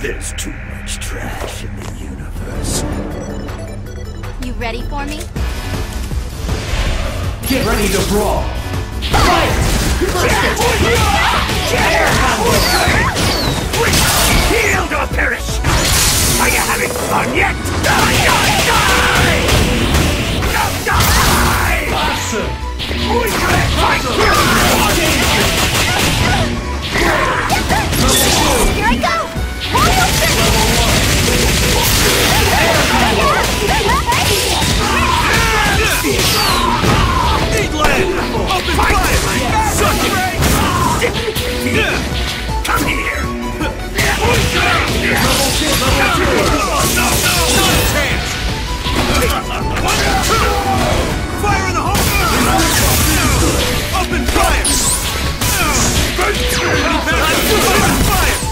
There's too much trash in the universe. You ready for me? Get ready to brawl! Fight! First attack! Air combo!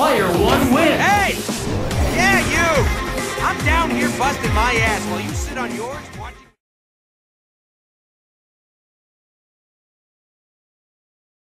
player one wins. Hey! Yeah, you! I'm down here busting my ass while you sit on yours watching...